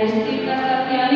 व्यवस्थित का क्या